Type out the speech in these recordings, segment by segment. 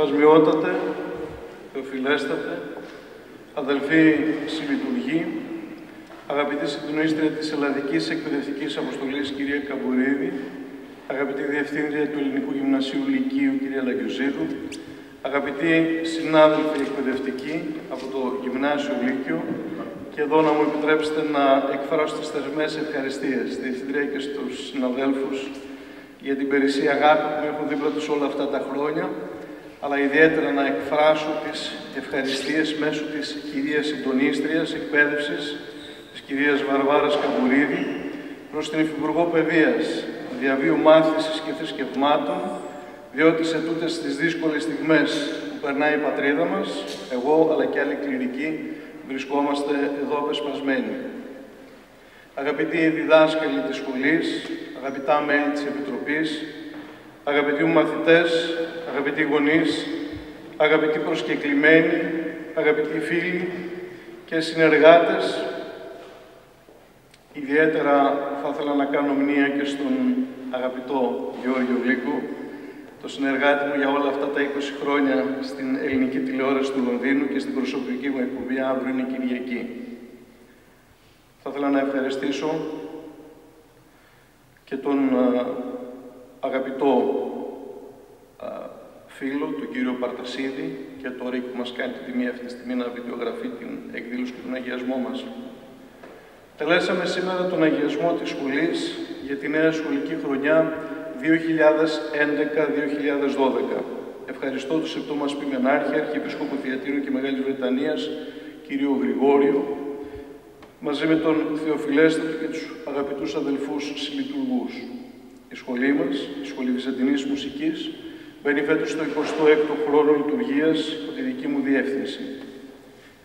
Σεβασμιότατε, Θεοφιλέστατε, αδελφοί συλλειτουργοί, αγαπητή συντονίστρια της Ελλαδικής Εκπαιδευτικής Αποστολής, κυρία Καμπουρίδη, αγαπητή Διευθύντρια του Ελληνικού Γυμνασίου Λυκείου, κυρία Λαγκιουζίδου, αγαπητοί συνάδελφοι εκπαιδευτικοί από το Γυμνάσιο Λύκειο, και εδώ να μου επιτρέψετε να εκφράσω τις θερμές ευχαριστίες στη Διευθυντρία και στους συναδέλφους για την περισσή αγάπη που έχουν δίπλα τους όλα αυτά τα χρόνια, αλλά ιδιαίτερα να εκφράσω τις ευχαριστίες μέσω της κυρίας συντονίστριας εκπαίδευσης, της κυρίας Βαρβάρας Καμπουρίδη, προς την Υφυπουργό Παιδείας, διαβίου μάθησης και θρησκευμάτων, διότι σε τούτες τις δύσκολες στιγμές που περνάει η πατρίδα μας, εγώ αλλά και άλλοι κληρικοί βρισκόμαστε εδώ απεσπασμένοι. Αγαπητοί διδάσκαλοι της σχολής, αγαπητά μέλη της Επιτροπής, αγαπητοί μου μαθητές, αγαπητοί γονείς, αγαπητοί προσκεκλημένοι, αγαπητοί φίλοι και συνεργάτες, ιδιαίτερα θα ήθελα να κάνω μνήμα και στον αγαπητό Γιώργο Γλίκο, το συνεργάτη μου για όλα αυτά τα 20 χρόνια στην ελληνική τηλεόραση του Λονδίνου και στην προσωπική μου εκπομπή αύριο είναι Κυριακή. Θα ήθελα να ευχαριστήσω και τον αγαπητό φίλο, τον κύριο Παρτασίδη και το ΡΙΚ που μας κάνει τη τιμή αυτή τη στιγμή να βιντεογραφεί την εκδήλωση και τον αγιασμό μας. Τελέσαμε σήμερα τον αγιασμό της σχολής για τη νέα σχολική χρονιά 2011-2012. Ευχαριστώ τους επτό μας Πιμενάρχη, Αρχιεπισκόπο Θιατήρου και Μεγάλης Βρετανίας, κύριο Γρηγόριο, μαζί με τον Θεοφιλέστατο και τους αγαπητούς αδελφούς συλλειτουργούς. Η σχολή μας, η Σχολή Βυζαντινής Μουσικής, μπαίνει φέτος στο 26ο χρόνο λειτουργίας από τη δική μου διεύθυνση.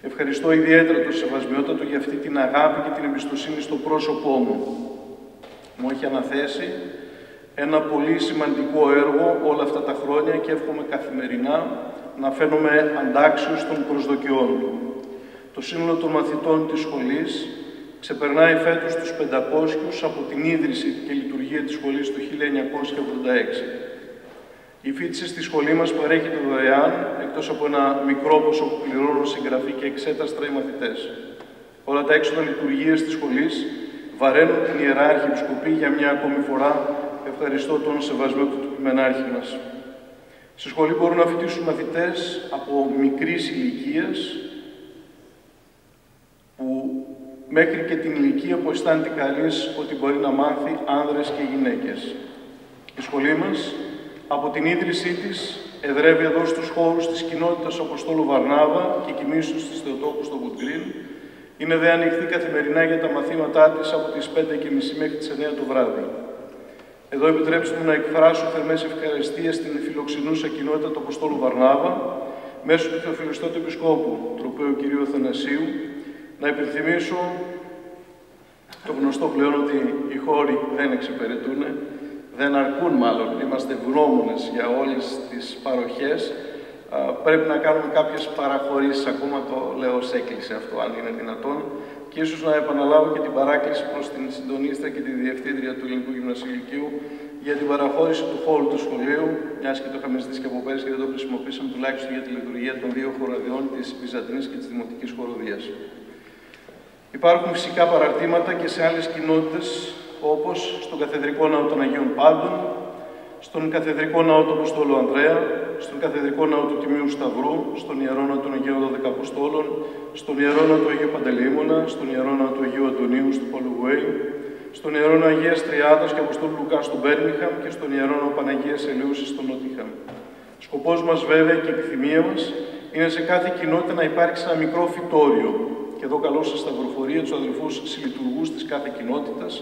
Ευχαριστώ ιδιαίτερα τον Σεβασμιότατο για αυτή την αγάπη και την εμπιστοσύνη στο πρόσωπό μου. Μου έχει αναθέσει ένα πολύ σημαντικό έργο όλα αυτά τα χρόνια και εύχομαι καθημερινά να φαίνομαι αντάξιος των προσδοκιών του. Το σύνολο των μαθητών της σχολής ξεπερνάει φέτος τους 500 από την ίδρυση και λειτουργία της σχολής το 1986. Η φίτηση στη σχολή μας παρέχεται δωρεάν, εκτός από ένα μικρό ποσό που πληρώνουν συγγραφή και εξέταστρα οι μαθητές. Όλα τα έξοδα λειτουργίας της σχολής βαραίνουν την Ιεράρχη Επισκοπή για μια ακόμη φορά ευχαριστώ τον σεβασμό του Πιμενάρχη μας. Στη σχολή μπορούν να φοιτήσουν μαθητές από μικρής ηλικίας που μέχρι και την ηλικία που αισθάνεται καλής ότι μπορεί να μάθει άνδρες και γυναίκες. Η σχολή μας, από την ίδρυσή της, εδρεύει εδώ στους χώρους της κοινότητας Αποστόλου Βαρνάβα και κοιμήσεως της Θεοτόκου στο Woodgreen. Είναι δε ανοιχτή καθημερινά για τα μαθήματά της από τις 5.30 μέχρι τις 9 το βράδυ. Εδώ επιτρέψτε μου να εκφράσω θερμές ευχαριστίες στην φιλοξενούσα κοινότητα του Αποστόλου Βαρνάβα, μέσω του Θεοφιλιστώτου Επισκόπου, τροπέου κυρίου Αθανασίου, να επιθυμήσω το γνωστό πλέον ότι οι χώροι δεν εξυπηρετούν, δεν αρκούν μάλλον, είμαστε ευγνώμονες για όλες τις παροχές, πρέπει να κάνουμε κάποιες παραχωρήσεις, ακόμα το λέω σε έκκληση αυτό, αν είναι δυνατόν, και ίσως να επαναλάβω και την παράκληση προς την συντονίστρα και τη διευθύντρια του Ελληνικού Γυμνασίου για την παραχώρηση του χώρου του σχολείου, μιας και το είχαμε ζητήσει και από πέρυσι και δεν το χρησιμοποίησαμε τουλάχιστον για τη λειτουργία των δύο χωραδιών της Βυζαντινής και της Δημοτικής Χοροδίας. Υπάρχουν φυσικά παραρτήματα και σε άλλες κοινότητες, όπω στον Καθεδρικό Ναό των Αγίων Πάντων, στον Καθεδρικό Ναό του Αποστόλου Ανδρέα, στον Καθεδρικό Ναό του Τιμίου Σταυρού, στον Ιερό Ναό των Αγίων Δωδεκαποστόλων, στον Ιερό Ναό του Αγίου Παντελήμωνα, στον Ιερό Ναό του Αγίου Αντωνίου στο Πολουγουέι, στον Ιερό Ναό Αγίας Τριάδας και Αποστόλου Λουκά στο Μπέρμιχαμ και στον Ιερό Ναό Παναγίας Ελίουσης στο Νότιχαμ. Σκοπός μας βέβαια και η επιθυμία μας είναι σε κάθε κοινότητα να υπάρξει ένα μικρό φυτόριο. Και εδώ καλώ στα σταυροφορία τους αδελφούς συλλειτουργούς της κάθε κοινότητας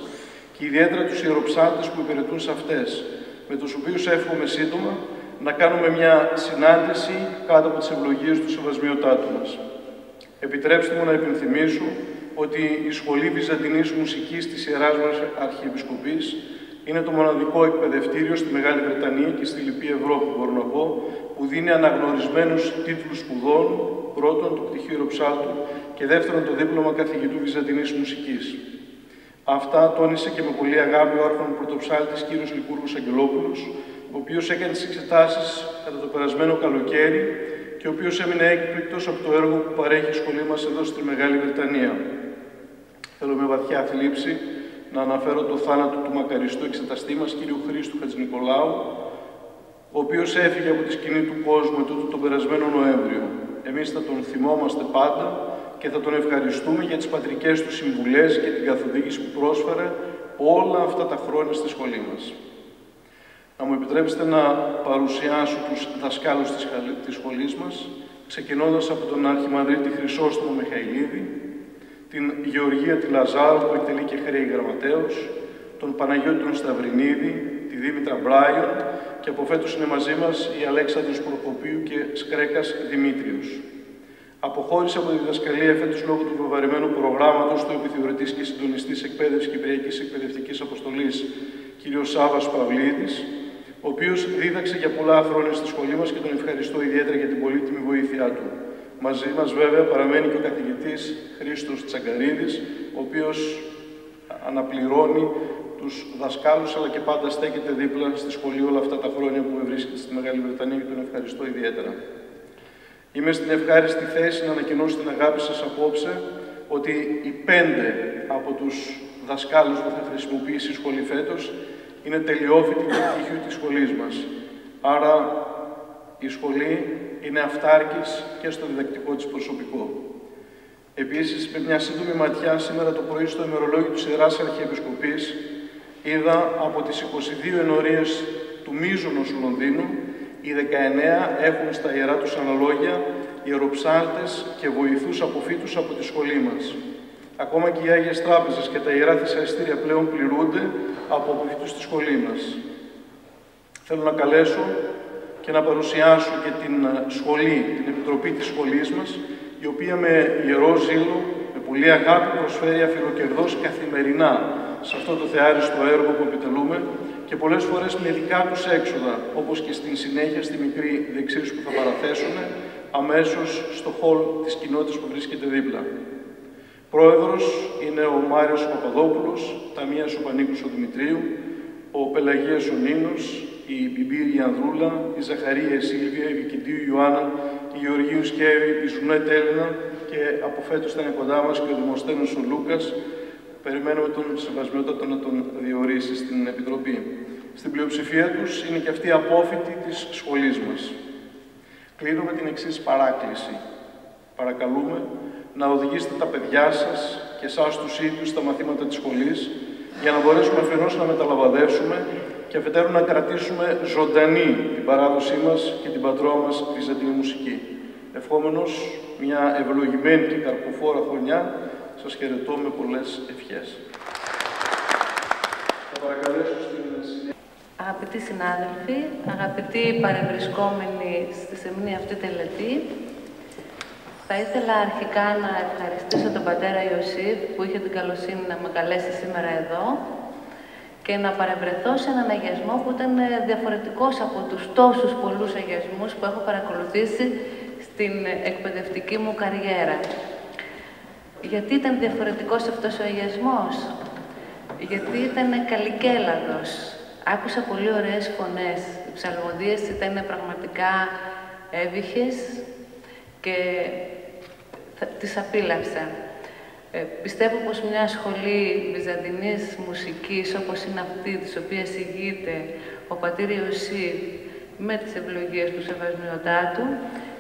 και ιδιαίτερα τους ιεροψάτε που υπηρετούν σε αυτές, με τους οποίους εύχομαι σύντομα να κάνουμε μια συνάντηση κάτω από τις ευλογίες του Σεβασμιωτάτου μας. Επιτρέψτε μου να υπενθυμίσω ότι η Σχολή Βυζαντινής Μουσικής της Ιεράς μας Αρχιεπισκοπής είναι το μοναδικό εκπαιδευτήριο στη Μεγάλη Βρετανία και στη Λυπή Ευρώπη, μπορώ να πω, που δίνει αναγνωρισμένους τίτλους σπουδών, πρώτον το πτυχίο Ροψάτου και δεύτερον το δίπλωμα καθηγητού Βυζαντινής Μουσικής. Αυτά τόνισε και με πολύ αγάπη ο άρχον πρωτοψάλτης κ. Λικούργος Αγγελόπουλος, ο οποίος έκανε τις εξετάσεις κατά το περασμένο καλοκαίρι και ο οποίος έμεινε έκπληκτος από το έργο που παρέχει η σχολή μας εδώ στη Μεγάλη Βρετανία. Θέλω με βαθιά θλίψη να αναφέρω το θάνατο του μακαριστού εξεταστή μας, κ. Χρήστου Χατζηνικολάου, ο οποίος έφυγε από τη σκηνή του κόσμου τούτο τον περασμένο Νοέμβριο. Εμείς θα τον θυμόμαστε πάντα και θα τον ευχαριστούμε για τις πατρικές του συμβουλές και την καθοδήγηση που πρόσφερε όλα αυτά τα χρόνια στη σχολή μας. Να μου επιτρέψετε να παρουσιάσω τους δασκάλους της, της σχολής μας, ξεκινώντας από τον Αρχιμανδρίτη Χρυσόστομο Μιχαηλίδη, την Γεωργία τη Λαζάρου που εκτελεί και χρέη γραμματέως, τον Παναγιώτη τον Σταυρινίδη, τη Δήμητρα Μπράιον και από φέτος είναι μαζί μας η Αλέξανδρος Προκοπίου και Σκρέκας Δημήτριος. Αποχώρησε από τη διδασκαλία φέτος λόγω του βεβαρημένου προγράμματος του επιθεωρητής και συντονιστής εκπαίδευσης Κυπριακής Εκπαιδευτικής Αποστολής κ. Σάβας Παυλίδης, ο οποίος δίδαξε για πολλά χρόνια στη σχολή μας και τον ευχαριστώ ιδιαίτερα για την πολύτιμη βοήθειά του. Μαζί μας βέβαια παραμένει και ο καθηγητής Χρήστος Τσαγκαρίδης, ο οποίος αναπληρώνει τους δασκάλους αλλά και πάντα στέκεται δίπλα στη σχολή όλα αυτά τα χρόνια που βρίσκεται στη Μεγάλη Βρετανία και τον ευχαριστώ ιδιαίτερα. Είμαι στην ευχάριστη θέση να ανακοινώσω την αγάπη σας απόψε ότι οι πέντε από τους δασκάλους που θα χρησιμοποιήσει η σχολή φέτος είναι τελειόφοιτοι και πτυχίου της σχολής μας. Άρα η σχολή είναι αυτάρκης και στο διδακτικό της προσωπικό. Επίσης, με μια σύντομη ματιά σήμερα το πρωί στο ημερολόγιο της Ιεράς Αρχιεπισκοπής είδα από τις 22 ενορίες του Μίζωνος του Λονδίνου οι 19 έχουν στα ιερά τους αναλόγια ιεροψάλτες και βοηθούς αποφύτους από τη σχολή μας. Ακόμα και οι Άγιες Τράπεζες και τα Ιερά Θεσσαριστήρια πλέον πληρούνται από αποφύτους στη σχολή μας. Θέλω να καλέσω και να παρουσιάσω και την ε, σχολή, την επιτροπή της σχολής μας, η οποία με ιερό ζήλο, με πολύ αγάπη προσφέρει αφιλοκερδός καθημερινά σε αυτό το θεάριστο έργο που επιτελούμε και πολλές φορές με δικά τους έξοδα, όπως και στην συνέχεια στη μικρή δεξίωση που θα παραθέσουν, αμέσως στο χολ της κοινότητας που βρίσκεται δίπλα. Πρόεδρος είναι ο Μάριος Παπαδόπουλος, Ταμίας ο Πανίκος ο Δημητρίου, ο Πελαγίας ο Νίνος, η Μπιμπύρη Ανδρούλα, η Ζαχαρία η Σίλβια, η Βικυντίου Ιωάννα, η Γεωργίου Σκέβη, η Σουνέτ Έλληνα και από φέτος ήταν κοντά μας και ο Δημοσθένος ο Λούκας. Περιμένουμε τον σεβασμιότατο να τον διορίσει στην Επιτροπή. Στην πλειοψηφία τους είναι και αυτή η απόφοιτη της σχολής μας. Κλείνω με την εξής παράκληση. Παρακαλούμε να οδηγήσετε τα παιδιά σας και εσάς τους ίδιους στα μαθήματα της σχολής για να μπορέσουμε αφενός να μεταλαβαδεύσουμε και αφετέρου να κρατήσουμε ζωντανή την παράδοσή μας και την πατρό μας βυζαντινή μουσική. Ευχόμενος μια ευλογημένη και καρποφόρα χρονιά, σας χαιρετώ με πολλές ευχές. Θα παρακαλέσω στην Αγαπητοί συνάδελφοι, αγαπητοί παρευρισκόμενοι στη σεμνή αυτή τελετή, θα ήθελα αρχικά να ευχαριστήσω τον πατέρα Ιωσήφ που είχε την καλοσύνη να με καλέσει σήμερα εδώ και να παρευρεθώ σε έναν αγιασμό που ήταν διαφορετικός από τους τόσους πολλούς αγιασμούς που έχω παρακολουθήσει στην εκπαιδευτική μου καριέρα. Γιατί ήταν διαφορετικός αυτός ο αγιασμός; Γιατί ήταν καλικέλαδος. Άκουσα πολύ ωραίες φωνές. Οι ψαλμοδίες ήταν πραγματικά έβυχες και τις απίλαυσα. Ε, πιστεύω πως μια σχολή βυζαντινής μουσικής όπως είναι αυτή της οποίας ηγείται ο πατήρ Ιωσήφ με τις ευλογίες του Σεβασμιωτάτου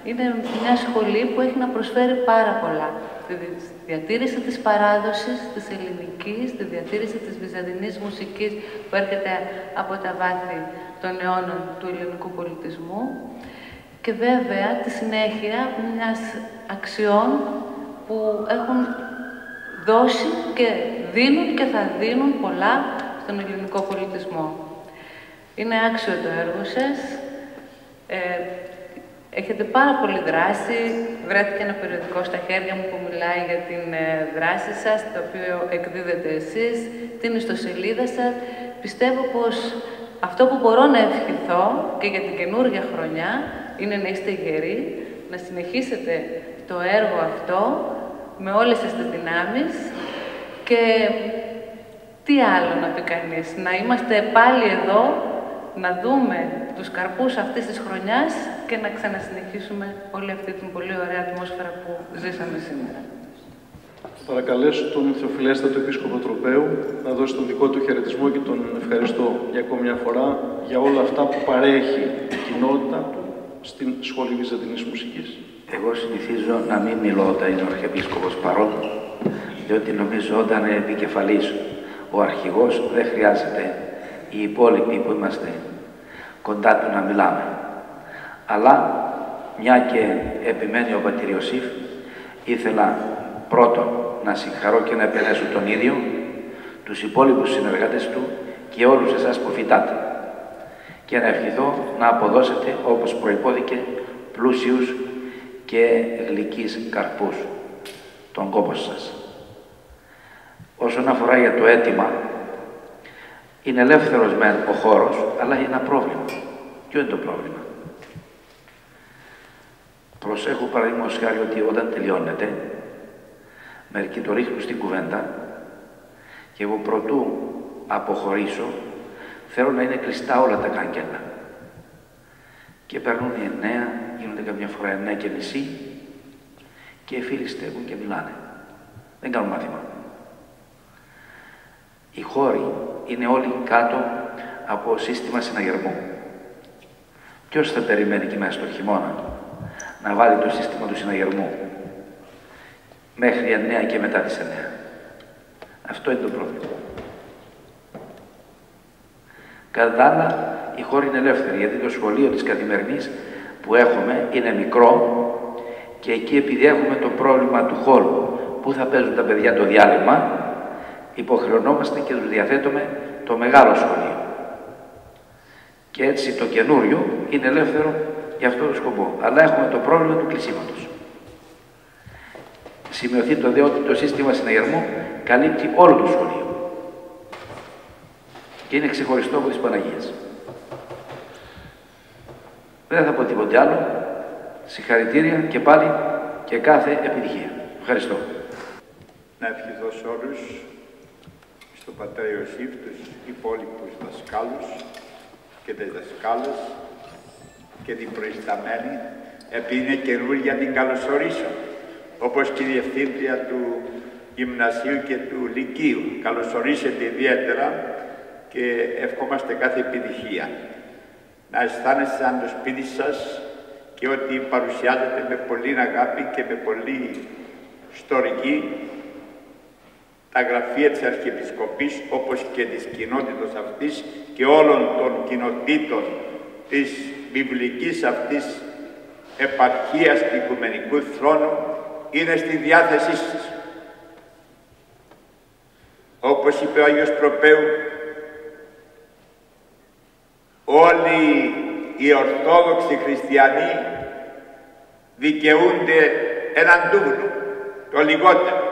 είναι μια σχολή που έχει να προσφέρει πάρα πολλά. Τη διατήρηση της παράδοσης της ελληνικής, τη διατήρηση της βυζαντινής μουσικής που έρχεται από τα βάθη των αιώνων του ελληνικού πολιτισμού και βέβαια τη συνέχεια μιας αξιών που έχουν δώσει και δίνουν και θα δίνουν πολλά στον ελληνικό πολιτισμό. Είναι άξιο το έργο σας. Ε, έχετε πάρα πολύ δράση. Βρέθηκε ένα περιοδικό στα χέρια μου που μιλάει για την ε, δράση σας, το οποίο εκδίδετε εσείς, την ιστοσελίδα σας. Πιστεύω πως αυτό που μπορώ να ευχηθώ και για την καινούργια χρονιά είναι να είστε γεροί, να συνεχίσετε το έργο αυτό με όλες σας τις δυνάμεις και τι άλλο να πει κανείς, να είμαστε πάλι εδώ να δούμε τους καρπούς αυτής της χρονιάς και να ξανασυνεχίσουμε όλη αυτή την πολύ ωραία ατμόσφαιρα που ζήσαμε σήμερα. Παρακαλέσω τον Θεοφιλέστατο Επίσκοπο Τροπέου να δώσει τον δικό του χαιρετισμό και τον ευχαριστώ για ακόμη μια φορά για όλα αυτά που παρέχει η κοινότητα του στην Σχολή Βυζαντινής Μουσικής. Εγώ συνηθίζω να μην μιλώ όταν είναι ο Αρχιεπίσκοπος παρόν, διότι νομίζω όταν είναι επικεφαλής ο αρχηγός δεν χρειάζεται οι υπόλοιποι που είμαστε κοντά του να μιλάμε. Αλλά μια και επιμένει ο πατήρ Ιωσήφ, ήθελα πρώτον να συγχαρώ και να επενέσω τον ίδιο, τους υπόλοιπους συνεργάτες του και όλους εσάς που φυτάτε και να ευχηθώ να αποδώσετε όπως προϋπόθηκε πλούσιους και γλυκείς καρπούς τον κόπο σας. Όσον αφορά για το αίτημα, είναι ελεύθερος μεν ο χώρος, αλλά είναι ένα πρόβλημα. Ποιο είναι το πρόβλημα; Προσέχω παραδείγματος χάρη ότι όταν τελειώνεται, μερικοί το ρίχνουν στην κουβέντα και εγώ πρωτού αποχωρήσω θέλω να είναι κλειστά όλα τα κάγκελα. Και περνούν οι εννέα, γίνονται καμιά φορά εννέα και μισή και οι φίλοι στέκουν και μιλάνε. Δεν κάνουν μάθημα. Οι χώροι είναι όλοι κάτω από σύστημα συναγερμού. Ποιος θα περιμένει και μέσα στο χειμώνα να βάλει το σύστημα του συναγερμού μέχρι 9 και μετά τις 9. Αυτό είναι το πρόβλημα. Κατά τα άλλα, η χώρα είναι ελεύθερη, γιατί το σχολείο της καθημερινής που έχουμε είναι μικρό και εκεί επειδή έχουμε το πρόβλημα του χώρου που θα παίζουν τα παιδιά το διάλειμμα, υποχρεωνόμαστε και τους διαθέτουμε το μεγάλο σχολείο. Και έτσι το καινούριο είναι ελεύθερο για αυτό το σκοπό. Αλλά έχουμε το πρόβλημα του κλεισίματος σημειωθεί το δε ότι το σύστημα συναγερμού καλύπτει όλο το σχολείο και είναι ξεχωριστό από τις Παναγίες. Δεν θα πω τίποτε άλλο. Συγχαρητήρια και πάλι και κάθε επιτυχία. Ευχαριστώ. Να ευχηθώ σε όλους, στον πατέρα Ιωσήφ, τους υπόλοιπους δασκάλους και τις δασκάλες και την προϊσταμένη, επειδή είναι καινούργια την καλωσορίσω όπως και η Διευθύντρια του Γυμνασίου και του Λυκείου. Καλωσορίσετε ιδιαίτερα και ευχόμαστε κάθε επιτυχία. Να αισθάνεστε σαν το σπίτι σας και ότι παρουσιάζετε με πολύ αγάπη και με πολύ στορική τα γραφεία της Αρχιεπισκοπής όπως και της κοινότητας αυτής και όλων των κοινοτήτων της βιβλικής αυτής επαρχίας του Οικουμενικού Θρόνου είναι στη διάθεσή σας. Όπως είπε ο Άγιος Προπέου, όλοι οι Ορθόδοξοι Χριστιανοί δικαιούνται έναν τούβλο, το λιγότερο,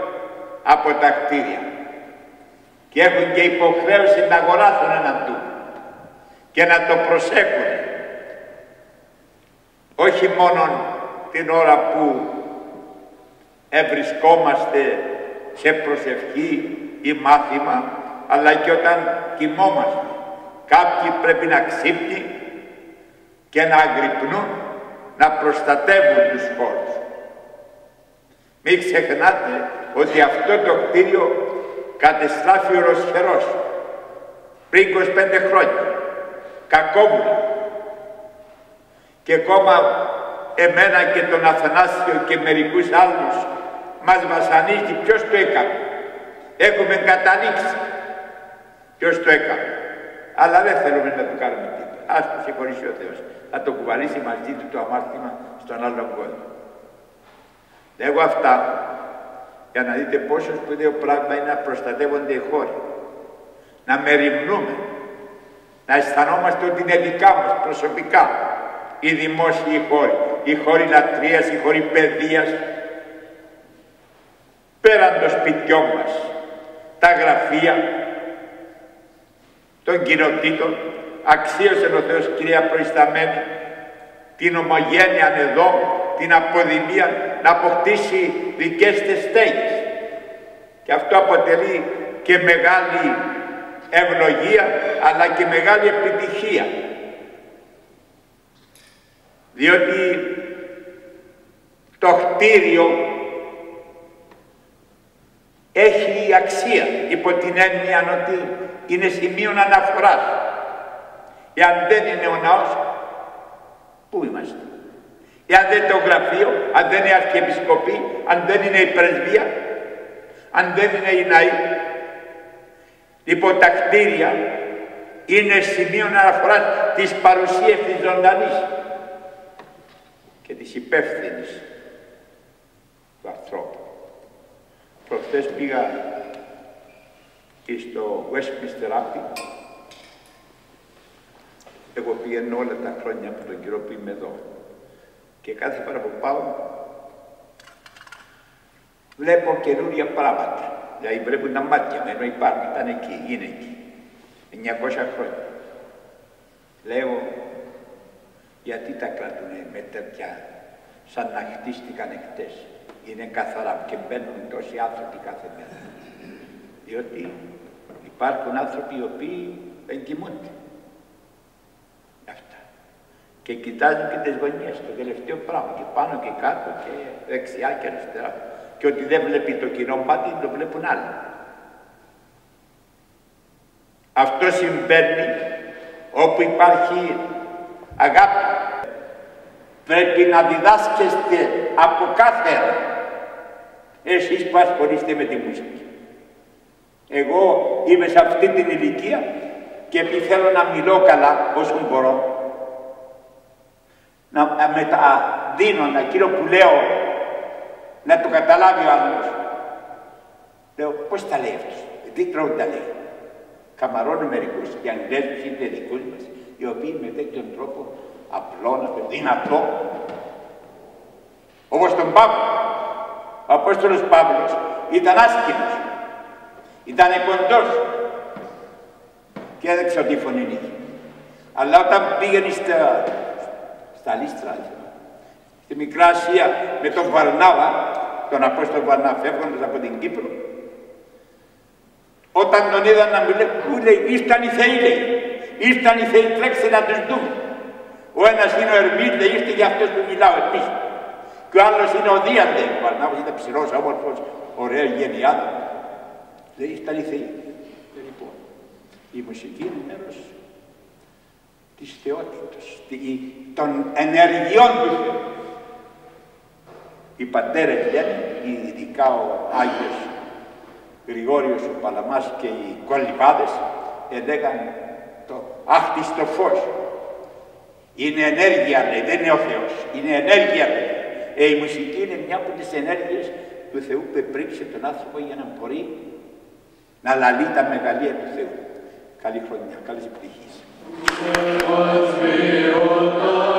από τα κτίρια και έχουν και υποχρέωση να αγοράσουν έναν τούβλο και να το προσέχουν όχι μόνο την ώρα που ευρισκόμαστε σε προσευχή ή μάθημα, αλλά και όταν κοιμόμαστε. Κάποιοι πρέπει να ξύπνουν και να αγρυπνούν, να προστατεύουν τους χώρους. Μην ξεχνάτε ότι αυτό το κτίριο κατεστράφει ολοσχερός πριν 25 χρόνια. Κακόβουλο. Και ακόμα εμένα και τον Αθανάσιο και μερικούς άλλους μας βασανίζει ποιος το έκανε. Έχουμε καταλήξει ποιος το έκανε. Αλλά δεν θέλουμε να το κάνουμε τίποτα. Ας το συγχωρήσει ο Θεός. Θα το κουβαλήσει μαζί του το αμάρτημα στον άλλον κόσμο. Λέγω αυτά για να δείτε πόσος σπουδαίο πράγμα είναι να προστατεύονται οι χώροι. Να μεριμνούμε. Να αισθανόμαστε ότι είναι δικά μας προσωπικά οι δημόσιοι χώροι. Οι χώροι λατρείας, οι χώροι παιδείας, πέραν των σπιτιών μας, τα γραφεία των κοινοτήτων, αξίωσε ο Θεός κυρία προϊσταμένη, την ομογένεια εδώ, την αποδημία, να αποκτήσει δικές της στέγες. Και αυτό αποτελεί και μεγάλη ευλογία, αλλά και μεγάλη επιτυχία Διότι το κτίριο έχει αξία υπό την έννοια ότι είναι σημείο αναφοράς. Εάν δεν είναι ο ναός, πού είμαστε; Εάν δεν είναι το γραφείο, αν δεν είναι η αρχιεπισκοπή, αν δεν είναι η πρεσβεία, αν δεν είναι η ναή. Λοιπόν τα κτίρια είναι σημείο αναφοράς της παρουσίας της ζωντανής και της υπεύθυνης του ανθρώπου. Προχθές πήγα στο Westminster Abbey εγώ πηγαίνω όλα τα χρόνια από τον καιρό που είμαι εδώ. Και κάθε φορά που πάω βλέπω καινούργια πράγματα. Δηλαδή βλέπουν τα μάτια μου, ενώ υπάρχουν, ήταν εκεί, είναι εκεί. 900 χρόνια. Λέω, γιατί τα κρατούν με τέτοια, σαν να χτίστηκαν εκτές. Είναι καθαρά και μπαίνουν τόσοι άνθρωποι κάθε μέρα. Διότι υπάρχουν άνθρωποι οι οποίοι εγκυμούνται και κοιτάζουν και τις γωνίες, το τελευταίο πράγμα, και πάνω και κάτω και δεξιά και αριστερά. Και ότι δεν βλέπει το κοινό πάτη, το βλέπουν άλλοι. Αυτό συμβαίνει όπου υπάρχει αγάπη. Πρέπει να διδάσκεστε από κάθε ένα. Εσείς που ασχολείστε με τη μουσική. Εγώ είμαι σε αυτή την ηλικία και επειδή θέλω να μιλώ καλά όσο μπορώ, να μεταδίνω εκείνο που λέω να το καταλάβει ο άλλος. Λέω, πώς τα λέει αυτός, τι τρόπο τα λέει; Καμαρώνω μερικούς και Αγγλέζους είτε δικούς μας, οι οποίοι με τέτοιον τρόπο απλό, δυνατό, όπως τον Παύλος. Ο Απόστολος Παύλος ήταν άσχημος, ήταν κοντός και έδειξε ότι η φωνή είχε. Αλλά όταν πήγαινε στα στα Λίστρα, στη Μικρά Ασία με τον Βαρνάβα, τον Απόστολο Βαρνάβα φεύγοντας από την Κύπρο, όταν τον είδαν να μιλάει, πού λέει, ήρθαν οι Θεοί λέει, ήρθαν οι Θεοί, τρέξτε να τους δούμε. Ο ένας είναι ο Ερμής, λέει, ήρθε για αυτός που μιλάω εμείς. Και ο άλλος είναι ο Δίαντε, ο Βαρνάβας ήταν ψηλός, όμορφος, ωραία γενιάδα. Λέει, ήρθαν οι Θεοί. Λοιπόν, η μουσική είναι μέρος της θεότητας, των ενεργειών του Θεού. Οι πατέρες λένε, ειδικά ο Άγιος Γρηγόριος ο Παλαμάς και οι κολυμπάδες, έλεγαν το άχτιστο φως. Είναι ενέργεια, λέει, δεν είναι ο Θεός. Είναι ενέργεια, λέει. Ε, η μουσική είναι μια από τις ενέργειες του Θεού που επρίξε τον άνθρωπο για να μπορεί να λαλεί τα μεγαλεία του Θεού. Καλή χρονιά, Lord be on